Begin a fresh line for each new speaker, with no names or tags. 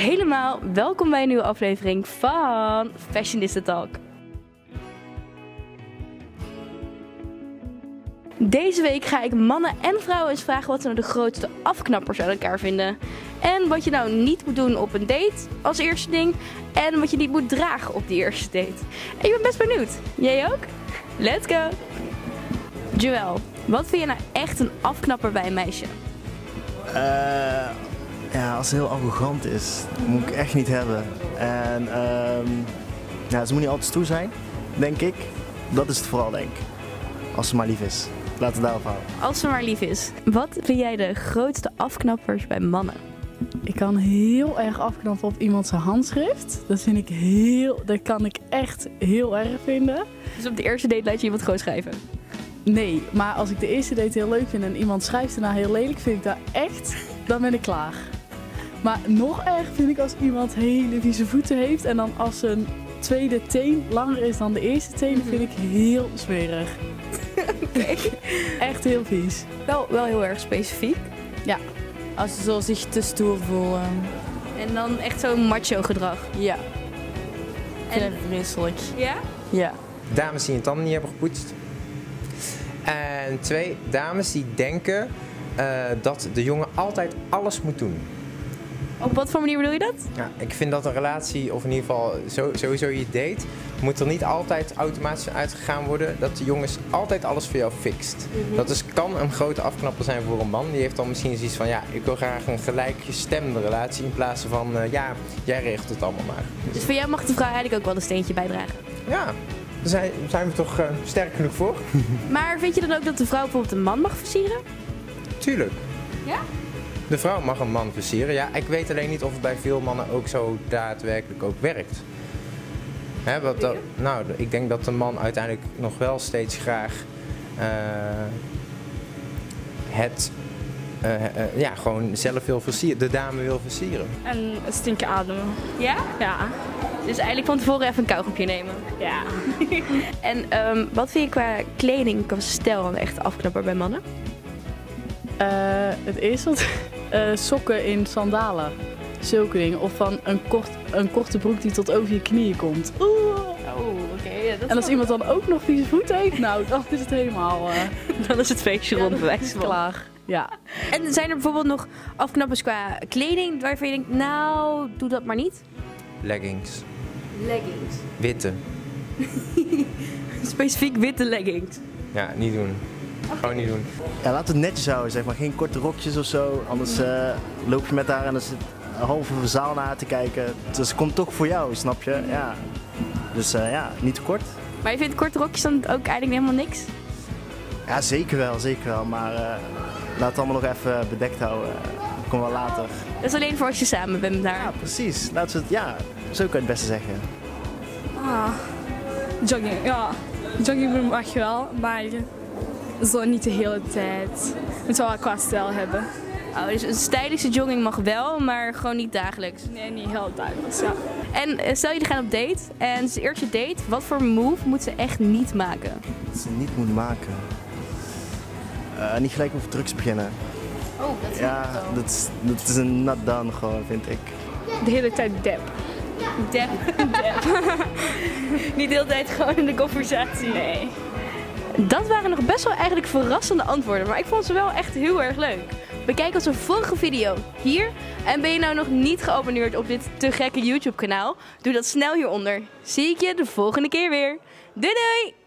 helemaal welkom bij een nieuwe aflevering van Fashionista Talk. Deze week ga ik mannen en vrouwen eens vragen wat ze nou de grootste afknappers aan elkaar vinden. En wat je nou niet moet doen op een date als eerste ding. En wat je niet moet dragen op die eerste date. Ik ben best benieuwd. Jij ook? Let's go! Joël, wat vind je nou echt een afknapper bij een meisje?
Eh, ja, als ze heel arrogant is, dat moet ik echt niet hebben. En ehm, ja, ze moet niet altijd stoer zijn, denk ik. Dat is het vooral, denk ik. Als ze maar lief is. Laten we daarop houden.
Als ze maar lief is. Wat vind jij de grootste afknappers bij mannen?
Ik kan heel erg afknappen op iemand zijn handschrift. Dat vind ik heel, dat kan ik echt heel erg vinden.
Dus op de eerste date laat je iemand gewoon schrijven.
Nee, maar als ik de eerste date heel leuk vind en iemand schrijft erna heel lelijk, vind ik dat echt, dan ben ik klaar. Maar nog erg vind ik als iemand hele vieze voeten heeft en dan als zijn tweede teen langer is dan de eerste teen, vind ik heel smerig. Echt heel vies.
Wel, wel heel erg specifiek.
Als ze zo zich te stoer voelen.
En dan echt zo'n macho gedrag.
Ja.
En-
En vreselijk.
Ja?
Ja.
dames die hun tanden niet hebben gepoetst. En twee, dames die denken eh, dat de jongen altijd alles moet doen.
Op wat voor manier bedoel je dat?
Ja, ik vind dat een relatie, of in ieder geval zo, sowieso je date, moet er niet altijd automatisch uitgegaan worden dat de jongens altijd alles voor jou fixt. Dat is, kan een grote afknapper zijn voor een man. Die heeft dan misschien zoiets van, ja, ik wil graag een gelijkgestemde relatie in plaats van, eh, ja, jij regelt het allemaal maar.
Dus voor jou mag de vrouw eigenlijk ook wel een steentje bijdragen.
Ja, daar zijn, zijn we toch eh, sterk genoeg voor?
Maar vind je dan ook dat de vrouw bijvoorbeeld een man mag versieren?
Tuurlijk.
Ja?
De vrouw mag een man versieren. Ja, ik weet alleen niet of het bij veel mannen ook zo daadwerkelijk ook werkt. Hè, wat dat, nou, ik denk dat de man uiteindelijk nog wel steeds graag eh, het eh, eh, ja, gewoon zelf wil versieren, de dame wil versieren.
En stinken ademen.
Ja?
Ja.
Dus eigenlijk van tevoren even een kauwgompje nemen.
Ja.
En ehm, wat vind je qua kleding, qua stijl echt afknapper bij mannen?
Eh, het eerste wat eh, sokken in sandalen. Zulke dingen. Of van een, kort, een korte broek die tot over je knieën komt. Oeh.
Oh, oké.
En als iemand dan ook nog vieze voeten heeft, nou, dan is het helemaal eh,
dan is het feestje rond van.
klaar. Ja.
En zijn er bijvoorbeeld nog afknappers qua kleding waarvan je denkt, nou, doe dat maar niet?
Leggings,
Leggings.
witte.
Specifiek witte leggings.
Ja, niet doen. Gewoon niet doen.
Ja, laten we het netjes houden, zeg maar. Geen korte rokjes of zo. Anders eh, loop je met haar en dan zit een halve zaal naar haar te kijken. Dus het komt toch voor jou, snap je? Ja. Dus eh, ja, niet te kort.
Maar je vindt korte rokjes dan ook eigenlijk helemaal niks?
Ja, zeker wel, zeker wel. Maar eh laat het allemaal nog even bedekt houden. Dat komt wel later.
Dat is alleen voor als je samen bent met haar.
Ja, precies. Laten we het, ja, zo kan je het beste zeggen.
Ah. Jogging, ja. Jogging mag je wel, maar zo niet de hele tijd. Het moet wel wat qua stijl hebben.
Oh, dus een stylische jogging mag wel, maar gewoon niet dagelijks.
Nee, niet heel duidelijk. Ja.
En eh, stel je gaat op date en het is de eerste date, wat voor move moet ze echt niet maken?
Dat ze niet moet maken. Eh, niet gelijk over drugs beginnen.
Oh, dat
Ja, dat is, dat is een not done gewoon, vind ik.
De hele tijd dep.
Dep. niet de hele tijd gewoon in de conversatie.
Nee.
Dat waren nog best wel eigenlijk verrassende antwoorden, maar ik vond ze wel echt heel erg leuk. Bekijk onze vorige video hier. En ben je nou nog niet geabonneerd op dit te gekke YouTube kanaal? Doe dat snel hieronder. Zie ik je de volgende keer weer. Doei doei!